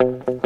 you